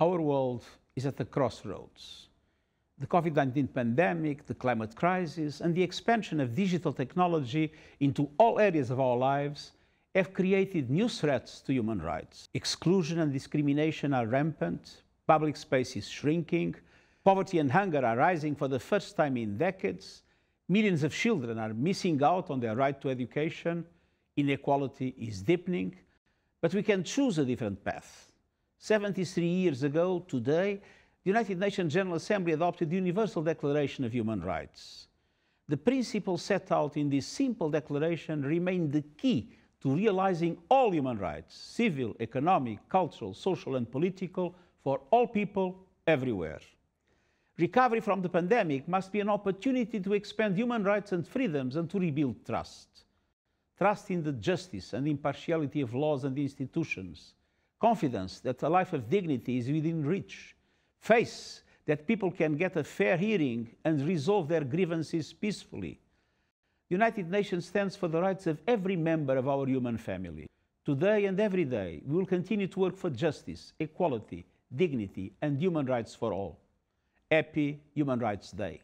Our world is at the crossroads. The COVID 19 pandemic, the climate crisis, and the expansion of digital technology into all areas of our lives have created new threats to human rights. Exclusion and discrimination are rampant, public space is shrinking, poverty and hunger are rising for the first time in decades, millions of children are missing out on their right to education, inequality is deepening, but we can choose a different path. 73 years ago, today, the United Nations General Assembly adopted the Universal Declaration of Human Rights. The principles set out in this simple declaration remain the key to realizing all human rights civil, economic, cultural, social, and political for all people everywhere. Recovery from the pandemic must be an opportunity to expand human rights and freedoms and to rebuild trust. Trust in the justice and impartiality of laws and institutions. Confidence that a life of dignity is within reach face that people can get a fair hearing and resolve their grievances peacefully. The United Nations stands for the rights of every member of our human family. Today and every day, we will continue to work for justice, equality, dignity, and human rights for all. Happy Human Rights Day.